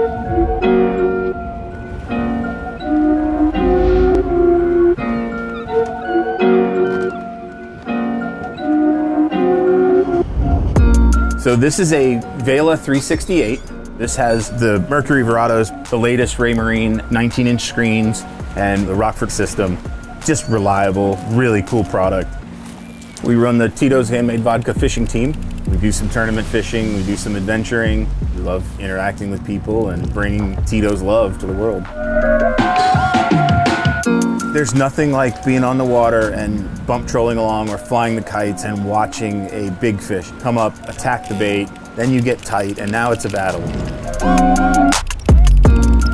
So this is a Vela 368. This has the Mercury Verados, the latest Raymarine 19-inch screens, and the Rockford system. Just reliable, really cool product. We run the Tito's Handmade Vodka fishing team. We do some tournament fishing, we do some adventuring. We love interacting with people and bringing Tito's love to the world. There's nothing like being on the water and bump trolling along or flying the kites and watching a big fish come up, attack the bait, then you get tight, and now it's a battle.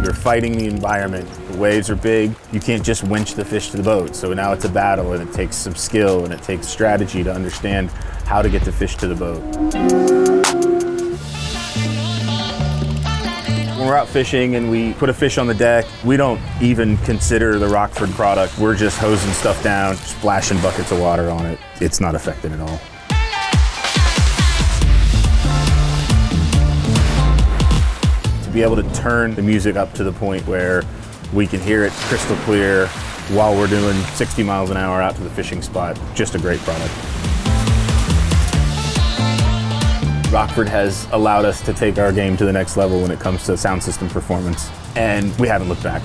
You're fighting the environment. The waves are big. You can't just winch the fish to the boat. So now it's a battle, and it takes some skill and it takes strategy to understand how to get the fish to the boat. When we're out fishing and we put a fish on the deck, we don't even consider the Rockford product. We're just hosing stuff down, splashing buckets of water on it. It's not affected at all. Be able to turn the music up to the point where we can hear it crystal clear while we're doing 60 miles an hour out to the fishing spot, just a great product. Rockford has allowed us to take our game to the next level when it comes to sound system performance, and we haven't looked back.